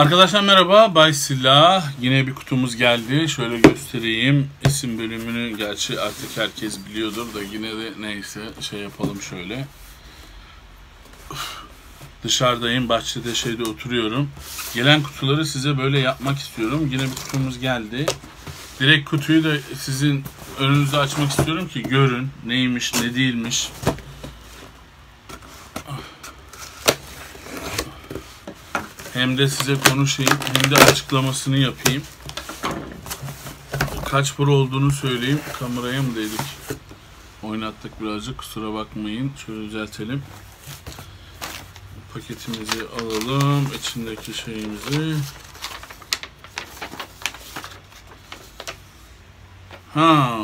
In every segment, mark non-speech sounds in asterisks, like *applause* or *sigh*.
Arkadaşlar merhaba, Bay Silah. Yine bir kutumuz geldi. Şöyle göstereyim. İsim bölümünü gerçi artık herkes biliyordur da yine de neyse şey yapalım şöyle. Üf. Dışarıdayım, bahçede şeyde oturuyorum. Gelen kutuları size böyle yapmak istiyorum. Yine bir kutumuz geldi. Direkt kutuyu da sizin önünüzde açmak istiyorum ki görün neymiş, ne değilmiş. Hem de size konuşayım hem de açıklamasını yapayım. Kaç para olduğunu söyleyeyim. Kameraya mı dedik? Oynattık birazcık kusura bakmayın. Şöyle düzeltelim. Paketimizi alalım. içindeki şeyimizi. Ha.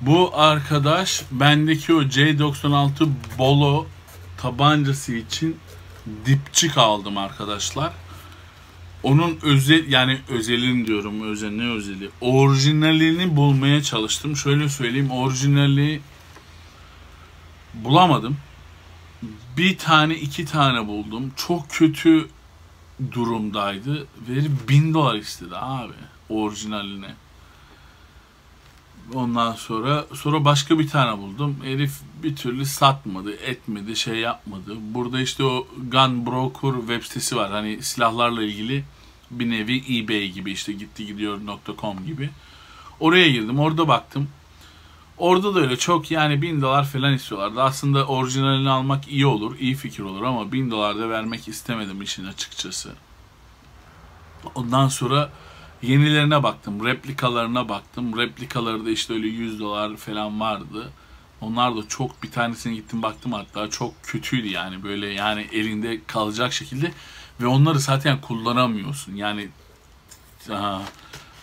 Bu arkadaş bendeki o C96 Bolo tabancası için dipçik aldım arkadaşlar. Onun özel yani özelini diyorum özel ne özeli orijinalini bulmaya çalıştım. Şöyle söyleyeyim orijinali bulamadım. Bir tane iki tane buldum. Çok kötü durumdaydı. Veri bin dolar istedi abi orijinaline. Ondan sonra sonra başka bir tane buldum. Herif bir türlü satmadı, etmedi, şey yapmadı. Burada işte o Gun Broker web sitesi var. Hani silahlarla ilgili bir nevi eBay gibi işte gitti gidiyor.com gibi. Oraya girdim, orada baktım. Orada da öyle çok yani bin dolar falan istiyorlardı. Aslında orijinalini almak iyi olur, iyi fikir olur ama bin dolar da vermek istemedim işin açıkçası. Ondan sonra Yenilerine baktım, replikalarına baktım. Replikaları da işte öyle 100 dolar falan vardı. Onlar da çok bir tanesine gittim baktım hatta çok kötüydü yani böyle yani elinde kalacak şekilde ve onları zaten kullanamıyorsun. Yani aha,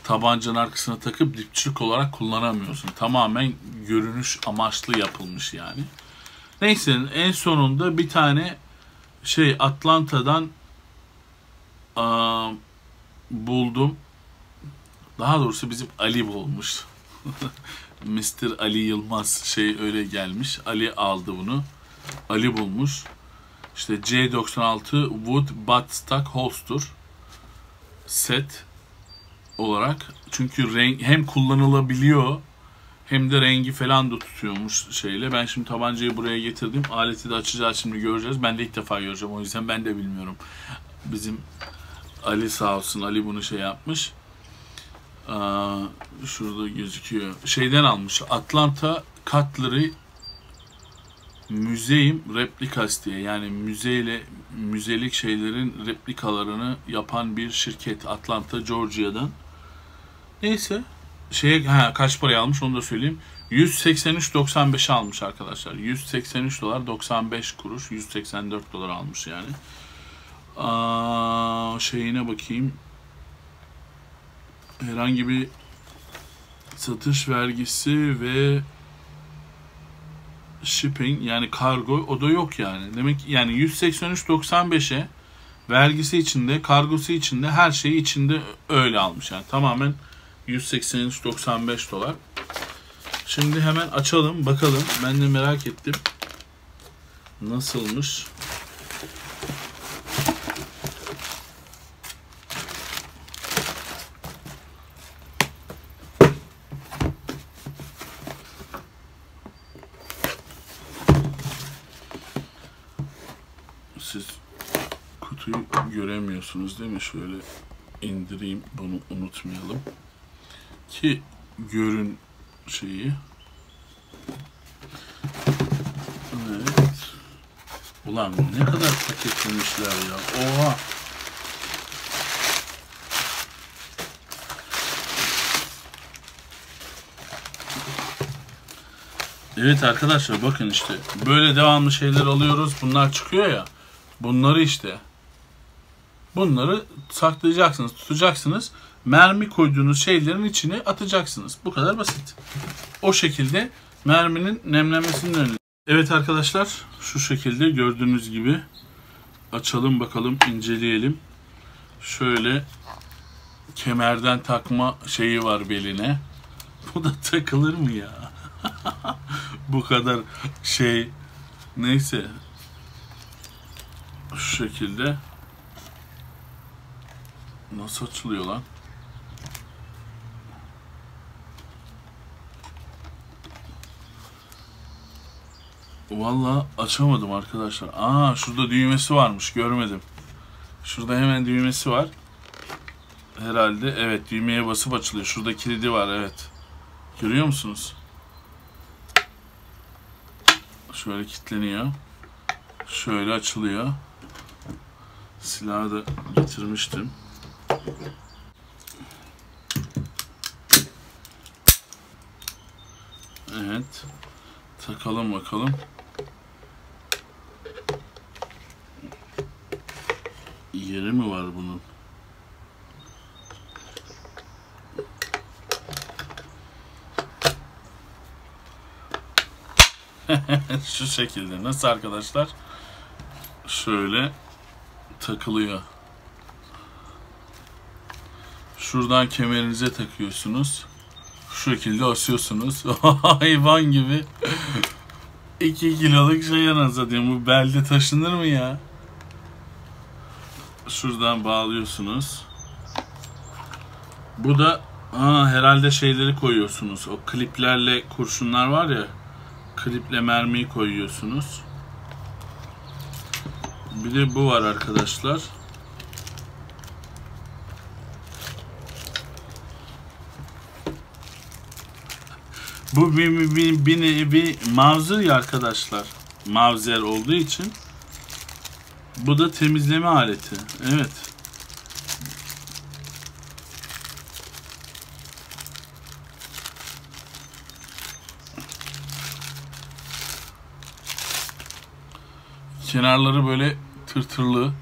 tabancanın arkasına takıp dipçik olarak kullanamıyorsun. Tamamen görünüş amaçlı yapılmış yani. Neyse en sonunda bir tane şey Atlanta'dan aa, buldum. Daha doğrusu bizim Ali bulmuş. *laughs* Mr. Ali Yılmaz şey öyle gelmiş. Ali aldı bunu. Ali bulmuş. İşte C96 Wood Buttstock Holster set olarak. Çünkü renk hem kullanılabiliyor hem de rengi falan da tutuyormuş şeyle. Ben şimdi tabancayı buraya getirdim. Aleti de açacağız şimdi göreceğiz. Ben de ilk defa göreceğim. O yüzden ben de bilmiyorum. Bizim Ali sağ olsun. Ali bunu şey yapmış. Aa, şurada gözüküyor. Şeyden almış. Atlanta Cutlery Müzeyim Replikas diye yani müzeyle müzelik şeylerin replikalarını yapan bir şirket Atlanta Georgia'dan. Neyse şeye ha, kaç paraya almış onu da söyleyeyim. 183.95 almış arkadaşlar. 183 dolar 95 kuruş. 184 dolar almış yani. Aa, şeyine bakayım herhangi bir satış vergisi ve shipping yani kargo o da yok yani. Demek ki yani 183.95'e vergisi içinde, kargosu içinde, her şeyi içinde öyle almış yani. Tamamen 183.95 dolar. Şimdi hemen açalım, bakalım. Ben de merak ettim. Nasılmış? siz kutuyu göremiyorsunuz değil mi? Şöyle indireyim bunu unutmayalım. Ki görün şeyi. Evet. Ulan ne kadar paketlemişler ya. Oha. Evet arkadaşlar bakın işte böyle devamlı şeyler alıyoruz. Bunlar çıkıyor ya. Bunları işte bunları saklayacaksınız, tutacaksınız. Mermi koyduğunuz şeylerin içine atacaksınız. Bu kadar basit. O şekilde merminin nemlenmesinin önüne. Evet arkadaşlar şu şekilde gördüğünüz gibi açalım bakalım inceleyelim. Şöyle kemerden takma şeyi var beline. *laughs* Bu da takılır mı ya? *laughs* Bu kadar şey neyse şu şekilde Nasıl açılıyor lan? Valla açamadım arkadaşlar. Aa şurada düğmesi varmış görmedim. Şurada hemen düğmesi var. Herhalde evet düğmeye basıp açılıyor. Şurada kilidi var evet. Görüyor musunuz? Şöyle kilitleniyor. Şöyle açılıyor. Silahı da getirmiştim. Evet. Takalım bakalım. Yeri mi var bunun? *laughs* Şu şekilde. Nasıl arkadaşlar? Şöyle takılıyor. Şuradan kemerinize takıyorsunuz. Şu şekilde asıyorsunuz. *laughs* Hayvan gibi. 2 kiloluk şey anasını Bu belde taşınır mı ya? Şuradan bağlıyorsunuz. Bu da aa, herhalde şeyleri koyuyorsunuz. O kliplerle kurşunlar var ya. Kliple mermiyi koyuyorsunuz. Bir de bu var arkadaşlar. Bu bir, bir, bir, bir nevi mavzer ya arkadaşlar. Mavzer olduğu için. Bu da temizleme aleti. Evet. Kenarları böyle tırtırlı.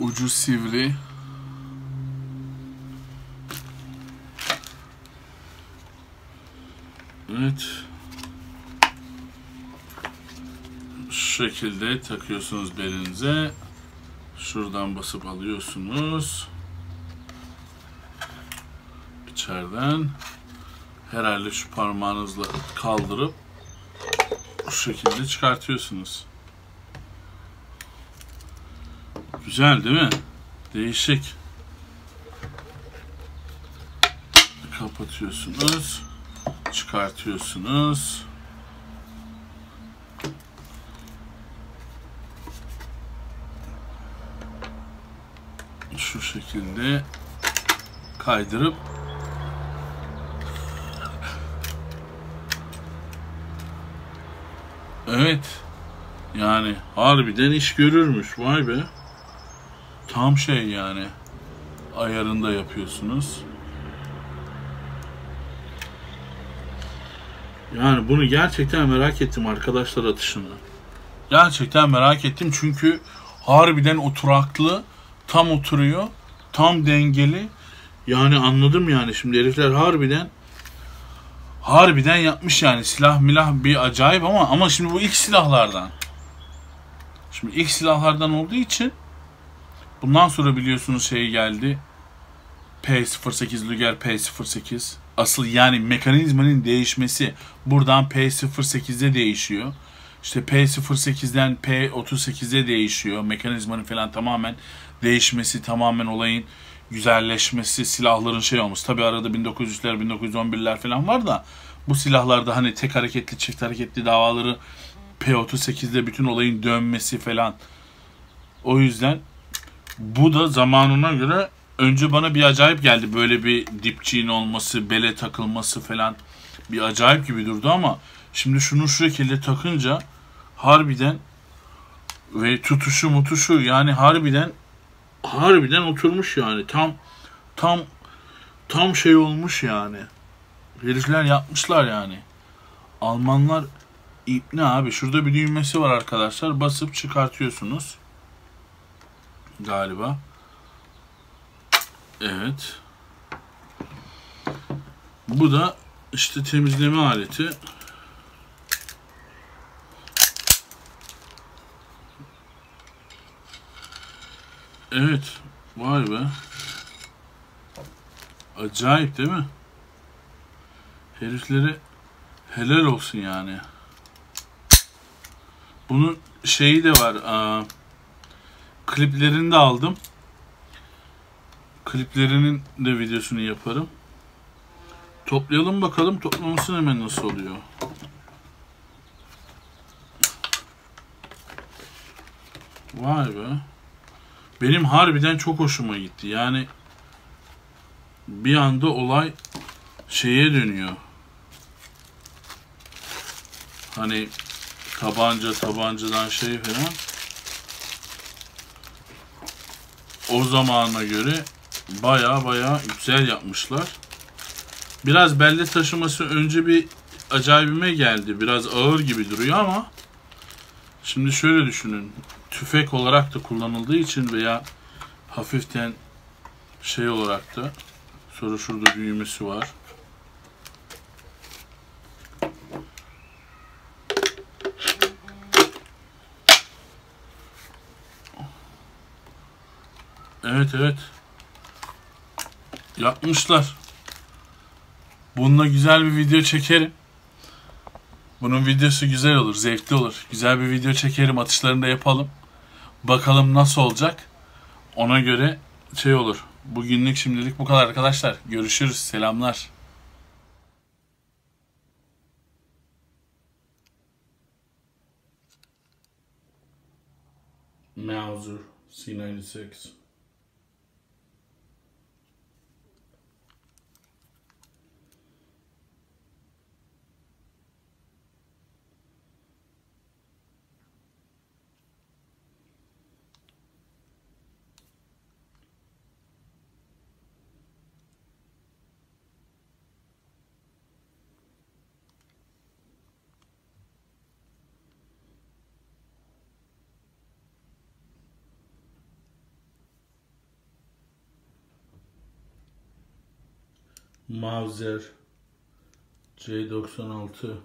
Ucu sivri. Evet. Şu şekilde takıyorsunuz belinize. Şuradan basıp alıyorsunuz. İçeriden. Herhalde şu parmağınızla kaldırıp şu şekilde çıkartıyorsunuz. Güzel değil mi? Değişik. Kapatıyorsunuz. Çıkartıyorsunuz. Şu şekilde kaydırıp Evet. Yani harbiden iş görürmüş. Vay be. Tam şey yani. Ayarında yapıyorsunuz. Yani bunu gerçekten merak ettim arkadaşlar atışını. Gerçekten merak ettim çünkü harbiden oturaklı, tam oturuyor, tam dengeli. Yani anladım yani şimdi herifler harbiden harbiden yapmış yani silah milah bir acayip ama ama şimdi bu ilk silahlardan. Şimdi ilk silahlardan olduğu için bundan sonra biliyorsunuz şey geldi. P08 Luger P08 asıl yani mekanizmanın değişmesi buradan P08'de değişiyor. İşte P08'den P38'e değişiyor. Mekanizmanın falan tamamen değişmesi, tamamen olayın güzelleşmesi, silahların şey olması. Tabi arada 1900'ler, 1911'ler falan var da bu silahlarda hani tek hareketli, çift hareketli davaları P38'de bütün olayın dönmesi falan. O yüzden bu da zamanına göre önce bana bir acayip geldi. Böyle bir dipçiğin olması, bele takılması falan bir acayip gibi durdu ama şimdi şunu şu şekilde takınca harbiden ve tutuşu mutuşu yani harbiden harbiden oturmuş yani. Tam tam tam şey olmuş yani. Herifler yapmışlar yani. Almanlar ne abi. Şurada bir düğmesi var arkadaşlar. Basıp çıkartıyorsunuz. Galiba. Evet. Bu da işte temizleme aleti. Evet. Vay be. Acayip değil mi? Herifleri helal olsun yani. Bunun şeyi de var. Aa, kliplerini de aldım. Kliplerinin de videosunu yaparım. Toplayalım bakalım toplaması hemen nasıl oluyor. Vay be. Benim harbiden çok hoşuma gitti. Yani bir anda olay şeye dönüyor. Hani tabanca tabancadan şey falan. O zamana göre baya baya güzel yapmışlar. Biraz belde taşıması önce bir acayibime geldi. Biraz ağır gibi duruyor ama şimdi şöyle düşünün. Tüfek olarak da kullanıldığı için veya hafiften şey olarak da sonra şurada düğmesi var. Evet evet. Yapmışlar. Bununla güzel bir video çekerim. Bunun videosu güzel olur, zevkli olur. Güzel bir video çekerim, atışlarını da yapalım. Bakalım nasıl olacak. Ona göre şey olur. Bugünlük şimdilik bu kadar arkadaşlar. Görüşürüz. Selamlar. Mauser C96 Mauser C96